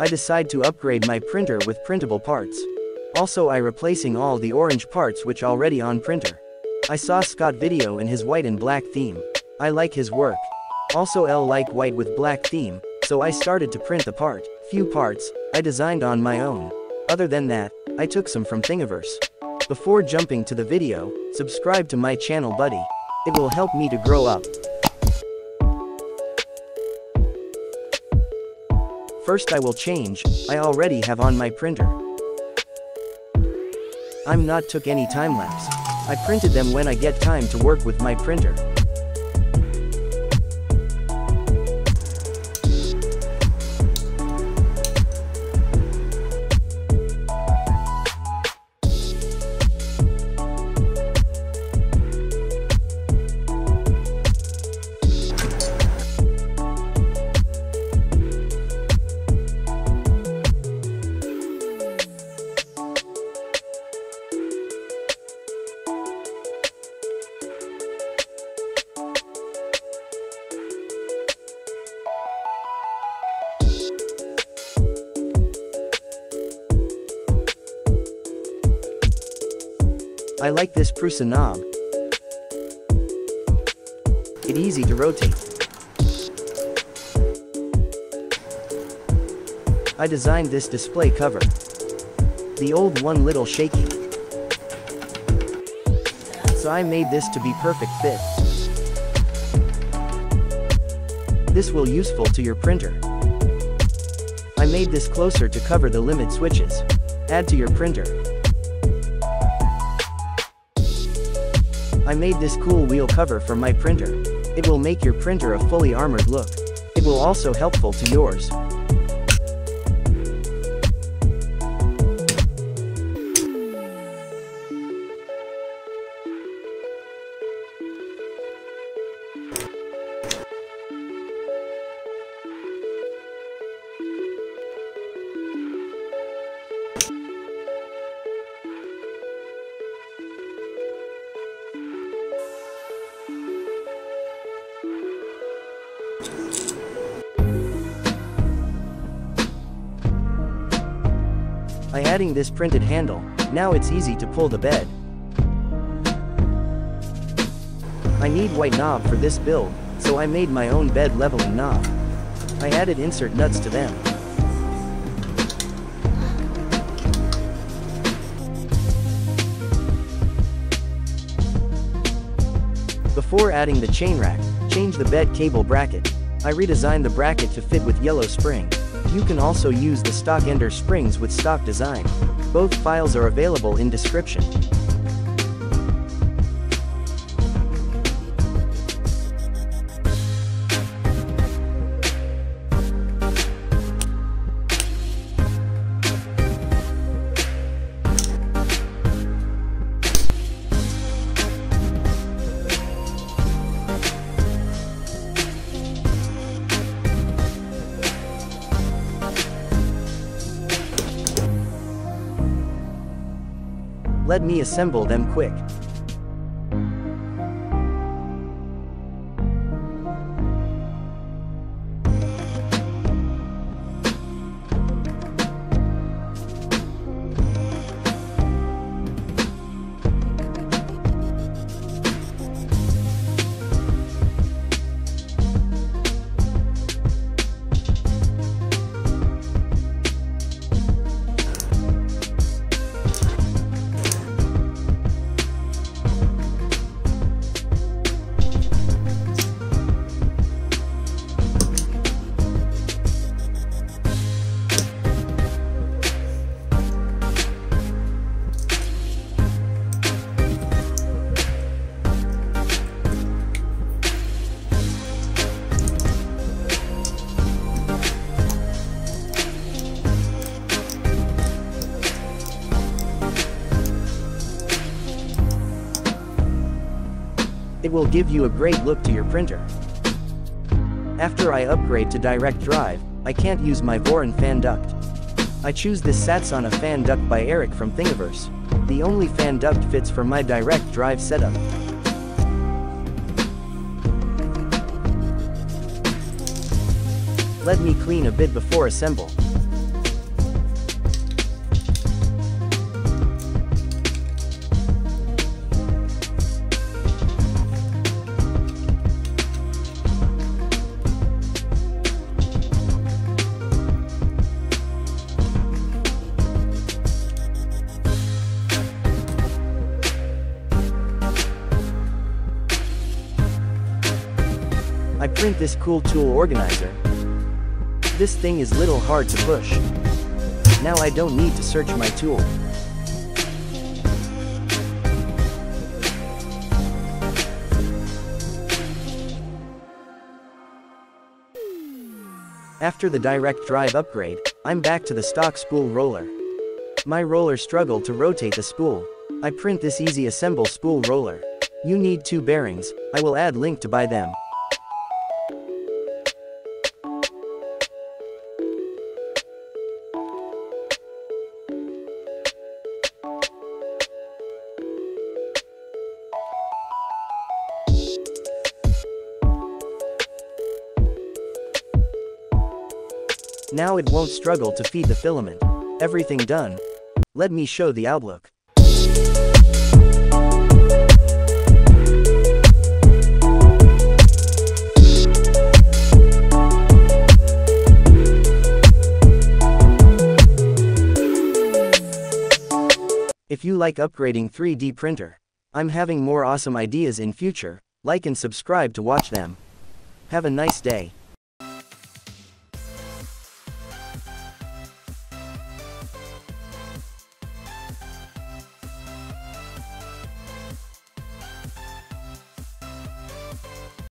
I decide to upgrade my printer with printable parts. Also I replacing all the orange parts which already on printer. I saw Scott video in his white and black theme. I like his work. Also L like white with black theme, so I started to print the part. Few parts, I designed on my own. Other than that, I took some from Thingiverse. Before jumping to the video, subscribe to my channel buddy. It will help me to grow up. First I will change, I already have on my printer. I'm not took any time lapse. I printed them when I get time to work with my printer. I like this Prusa knob. It easy to rotate. I designed this display cover. The old one little shaky. So I made this to be perfect fit. This will useful to your printer. I made this closer to cover the limit switches. Add to your printer. I made this cool wheel cover for my printer. It will make your printer a fully armored look. It will also helpful to yours. By adding this printed handle, now it's easy to pull the bed. I need white knob for this build, so I made my own bed leveling knob. I added insert nuts to them. Before adding the chain rack, change the bed cable bracket. I redesigned the bracket to fit with yellow spring. You can also use the stock ender springs with stock design. Both files are available in description. Let me assemble them quick. It will give you a great look to your printer. After I upgrade to direct drive, I can't use my Voron fan duct. I choose this Satsana fan duct by Eric from Thingiverse. The only fan duct fits for my direct drive setup. Let me clean a bit before assemble. Print this cool tool organizer. This thing is little hard to push. Now I don't need to search my tool. After the direct drive upgrade, I'm back to the stock spool roller. My roller struggled to rotate the spool. I print this easy assemble spool roller. You need two bearings, I will add link to buy them. Now it won't struggle to feed the filament. Everything done. Let me show the outlook. If you like upgrading 3D printer, I'm having more awesome ideas in future, like and subscribe to watch them. Have a nice day.